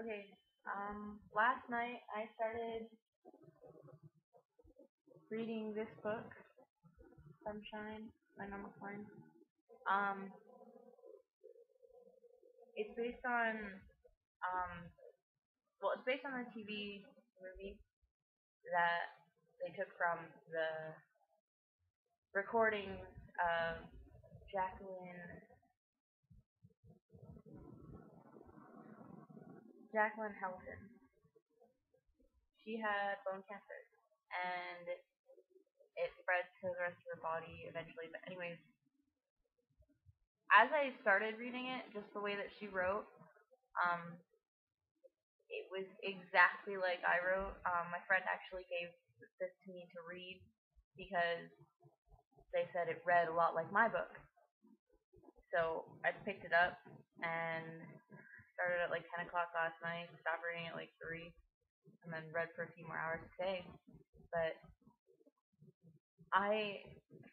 Okay. Um, last night I started reading this book, Sunshine by Norma Klein. Um, it's based on, um, well, it's based on a TV movie that they took from the recordings of Jacqueline Jacqueline Helton. She had bone cancer, and it spread to the rest of her body eventually. But anyways, as I started reading it, just the way that she wrote, um, it was exactly like I wrote. Um, my friend actually gave this to me to read because they said it read a lot like my book. So I picked it up and started at like 10 o'clock last night, stopped reading at like 3, and then read for a few more hours today. But I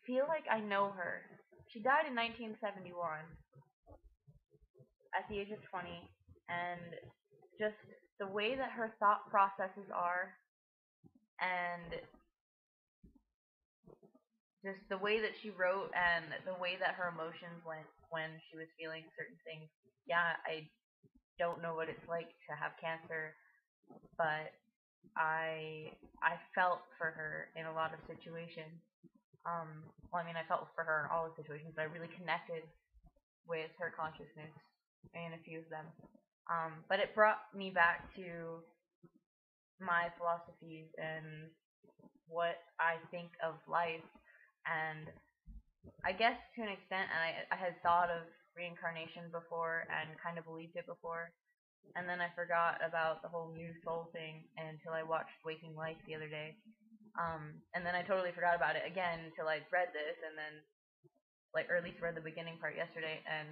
feel like I know her. She died in 1971 at the age of 20, and just the way that her thought processes are, and just the way that she wrote and the way that her emotions went when she was feeling certain things. Yeah, I don't know what it's like to have cancer, but I I felt for her in a lot of situations. Um, well, I mean, I felt for her in all the situations, but I really connected with her consciousness in a few of them. Um, but it brought me back to my philosophies and what I think of life, and I guess to an extent, and I I had thought of reincarnation before and kind of believed it before. And then I forgot about the whole new soul thing until I watched Waking Life the other day. Um, and then I totally forgot about it again until I read this, and then, like, or at least read the beginning part yesterday, and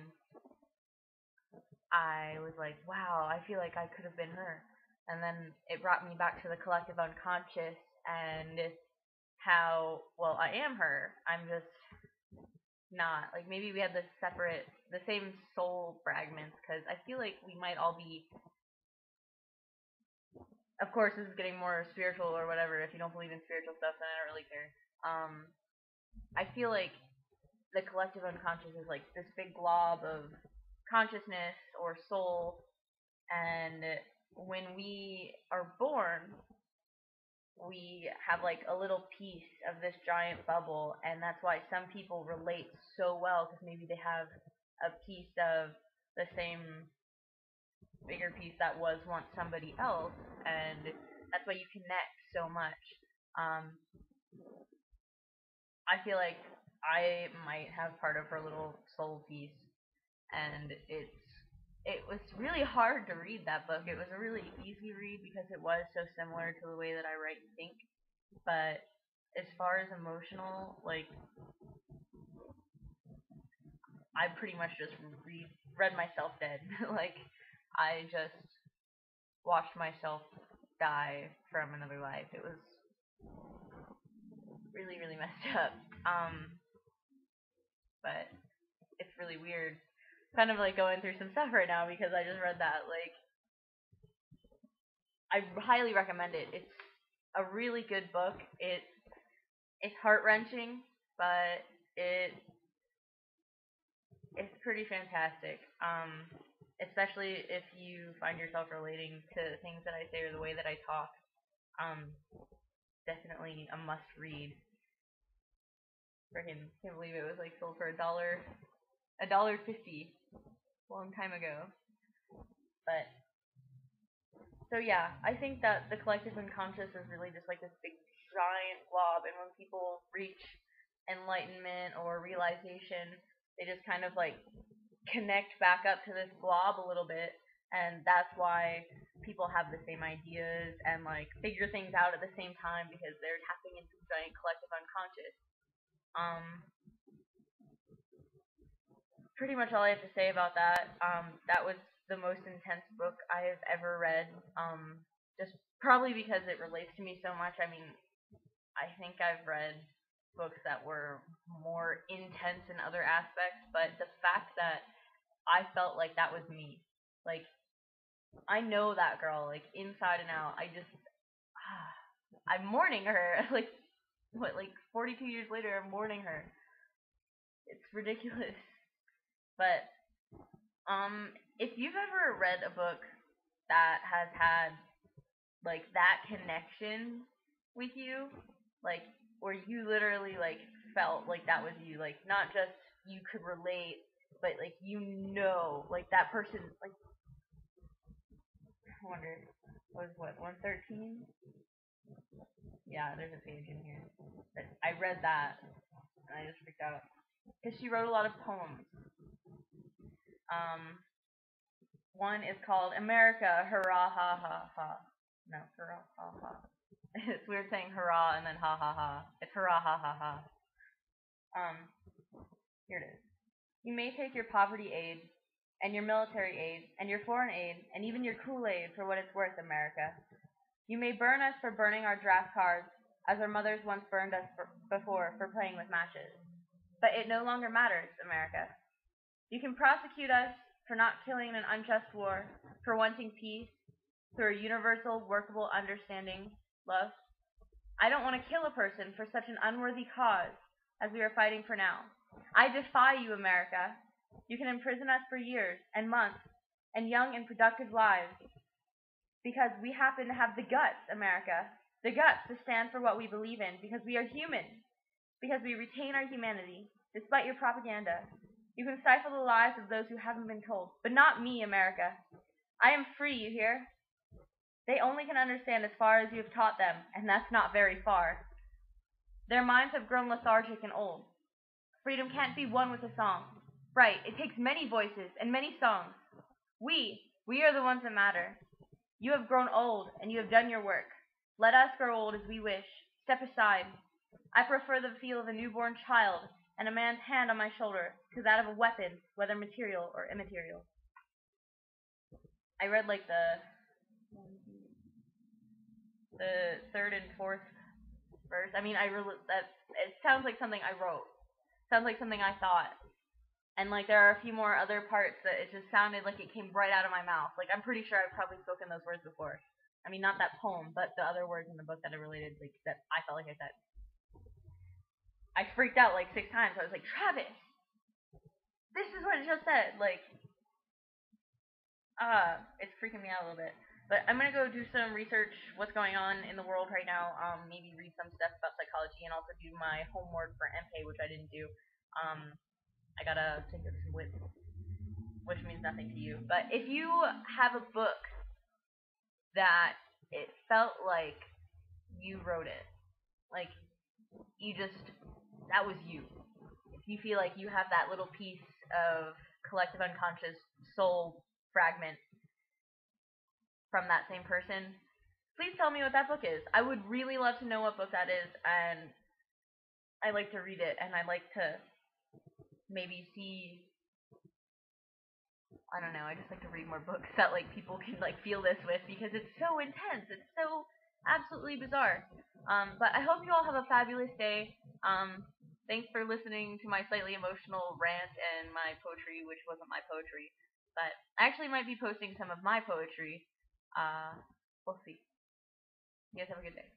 I was like, wow, I feel like I could have been her. And then it brought me back to the collective unconscious and how, well, I am her. I'm just not. Like, maybe we had the separate the same soul fragments because I feel like we might all be. Of course, this is getting more spiritual or whatever. If you don't believe in spiritual stuff, then I don't really care. Um, I feel like the collective unconscious is like this big glob of consciousness or soul, and when we are born, we have like a little piece of this giant bubble, and that's why some people relate so well because maybe they have a piece of the same bigger piece that was once somebody else, and that's why you connect so much. Um, I feel like I might have part of her little soul piece, and it's it was really hard to read that book. It was a really easy read because it was so similar to the way that I write and think. But as far as emotional, like I pretty much just read read myself dead. like I just watched myself die from another life. It was really really messed up. Um but it's really weird kind of like going through some stuff right now because I just read that. Like, I highly recommend it. It's a really good book. It's it's heart wrenching, but it it's pretty fantastic. Um, especially if you find yourself relating to things that I say or the way that I talk. Um, definitely a must read. Freaking can't believe it was like sold for a dollar, a dollar fifty long time ago. But so yeah, I think that the collective unconscious is really just like this big giant blob, and when people reach enlightenment or realization, they just kind of like connect back up to this blob a little bit, and that's why people have the same ideas and like figure things out at the same time because they're tapping into the giant collective unconscious. Um, pretty much all I have to say about that. Um, that was the most intense book I have ever read. Um, just probably because it relates to me so much. I mean, I think I've read books that were more intense in other aspects, but the fact that I felt like that was me, like I know that girl like inside and out. I just I'm mourning her. like what like 42 years later I'm mourning her. It's ridiculous. But um if you've ever read a book that has had like that connection with you, like where you literally like felt like that was you, like not just you could relate, but like you know, like that person, like I wonder, was what one thirteen? Yeah, there's a page in here. But I read that and I just freaked out because she wrote a lot of poems. Um, one is called America, hurrah, ha, ha, ha. No, hurrah, ha, ha. it's weird saying hurrah and then ha, ha, ha. It's hurrah, ha, ha, ha. Um, here it is. You may take your poverty aid, and your military aid, and your foreign aid, and even your Kool-Aid for what it's worth, America. You may burn us for burning our draft cards, as our mothers once burned us for, before for playing with matches. But it no longer matters, America. You can prosecute us for not killing in an unjust war, for wanting peace, through a universal, workable understanding, love. I don't want to kill a person for such an unworthy cause as we are fighting for now. I defy you, America. You can imprison us for years and months and young and productive lives because we happen to have the guts, America, the guts to stand for what we believe in because we are human, because we retain our humanity despite your propaganda. You can stifle the lives of those who haven't been told, but not me, America. I am free, you hear? They only can understand as far as you have taught them, and that's not very far. Their minds have grown lethargic and old. Freedom can't be won with a song. Right, it takes many voices and many songs. We, we are the ones that matter. You have grown old, and you have done your work. Let us grow old as we wish. Step aside. I prefer the feel of a newborn child and a man's hand on my shoulder to that of a weapon, whether material or immaterial. I read like the the third and fourth verse. I mean, I really that it sounds like something I wrote. Sounds like something I thought. And like there are a few more other parts that it just sounded like it came right out of my mouth. Like I'm pretty sure I've probably spoken those words before. I mean, not that poem, but the other words in the book that are related, like that I felt like I said. I freaked out like six times. I was like, Travis, this is what it just said. Like, uh, it's freaking me out a little bit. But I'm gonna go do some research, what's going on in the world right now. Um, maybe read some stuff about psychology, and also do my homework for MPay, which I didn't do. Um, I gotta take this with, which means nothing to you. But if you have a book that it felt like you wrote it, like you just that was you. If you feel like you have that little piece of collective unconscious soul fragment from that same person, please tell me what that book is. I would really love to know what book that is, and I like to read it, and I like to maybe see. I don't know. I just like to read more books that like people can like feel this with because it's so intense. It's so absolutely bizarre. Um, but I hope you all have a fabulous day. Um, thanks for listening to my slightly emotional rant and my poetry, which wasn't my poetry. But I actually might be posting some of my poetry uh, we'll see. You guys have a good day.